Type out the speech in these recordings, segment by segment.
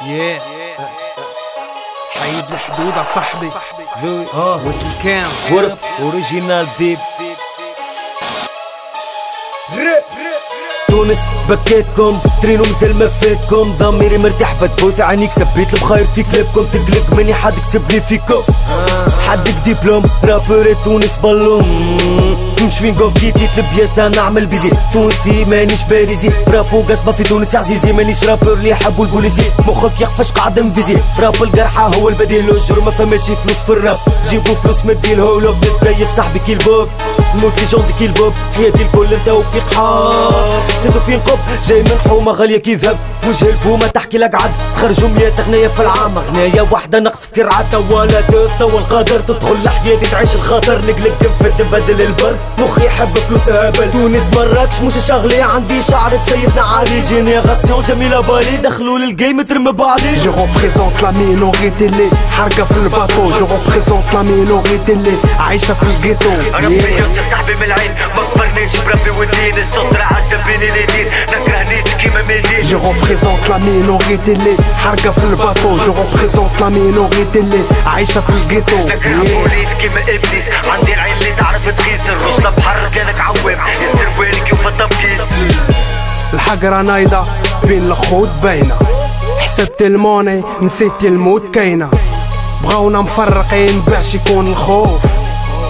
Yeah. حيد الحدود صاحبي. ذوي. آه. والكان ورب أوريجينال ديب. تونس بكيتكم ترينو مازال ما فاتكم ضميري مرتاح بدبوي في عينيك سبيت البخير في كلابكم. تقلق مني حد كتب لي فيكم. حدك دبلوم رابور تونس بالون مش وين قوم جيتي تلبياسة نعمل بيزي. تونسي مانيش باريزي رابو قصبة في تونس عزيزي مانيش رابور اللي يحبوا البوليسي مخك يخفش قاعد مفيزي. راب القرحة هو البديل والجر ما فماش فلوس في الراب. جيبوا فلوس مدي الهولوك نتكيف صاحبي كي لي جوندي كي البوب حياتي الكل انت وفي قحار سيدو في نقب جاي من حومة غالية كي ذهب. وجه البومة تحكي لك عد خرجوا مية اغنية في العام. اغنية واحدة نقص في كرعة. ولا توف توا القدر تدخل لحياتي تعيش الخاطر. نقلق كفة بدل البر. مخي يحب فلوس هبل. تونس مراكش مش شغلي. عندي شعرة سيدنا علي. جينيراسيون جميلة بالي. دخلوا للجيم ترمى بعلي Je représente la minorité اللي حرقة في الباطو Je représente la minorité اللي عايشة في ال ghetto ربي Yeah. يستر صاحبي من العين. ما قبرنيش بربي والدين السطر عدى بين Je représente la minorité اللي حرقة في ال bateau Je représente la minorité اللي عايشة في ال ghetto نكره. بوليس كيما ابليس عندي العين اللي تعرف تقيس الرشدة بحر كانك عوام يسر وينك يوفى التبكيس الحقرة نايضة بين الخوت باينة. حسبت ال money نسيت الموت كاينة. بغاونا مفرقين باش يكون الخوف.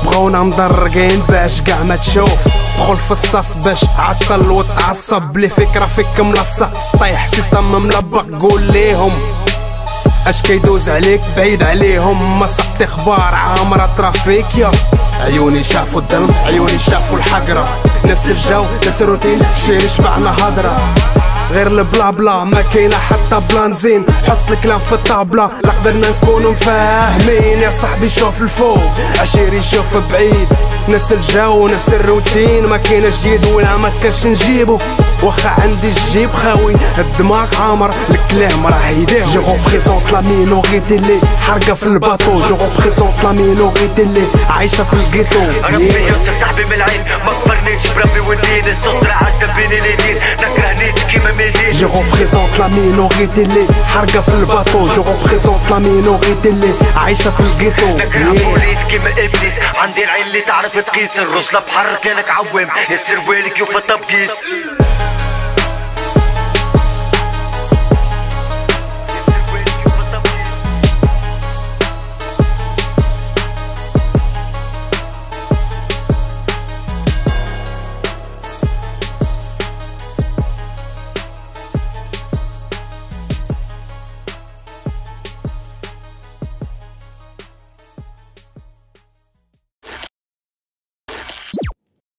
بغاونا مدرقين باش قاع ما تشوف. دخل في الصف باش تعطل وتعصب. لي فكرة فيك ملصق. طيح système ملبق. قول ليهم اش كيدوز عليك؟ بعيد عليهم. مسقت أخبار عامرة trafic. يا عيوني شافوا الدم عيوني شافوا الحقرة نفس الجو نفس الروتين. شي شبعنا هضرة غير البلا بلا ما كاينة حتى plan زين. حط الكلام في الطابلة. لا قدرنا نكونوا مفاهمين. يا صاحبي شوف الفوق. عشيري شوف بعيد. نفس الجو نفس الروتين. ما كاينة جديد ولا ما كاش نجيبو. واخا عندي الجيب خاوي. الدماغ عامر. الكلام راه يديه je représente la minorité اللي حرقة في ال bateau je représente la minorité اللي عايشة في ال ghetto ربي. يستر صاحبي من العين. ما قبرنيش بربي والدين السطر عدى بين اليدين نكرهنيش كيما ميدين Je représente la minorité اللي حرقة في الباطو Je représente la minorité اللي عايشة في الجيتو Yeah. بوليس كيما عندي العين اللي تعرف تقيس الرجلة بحر كانك عوام يسر وينك يوفى التبكيس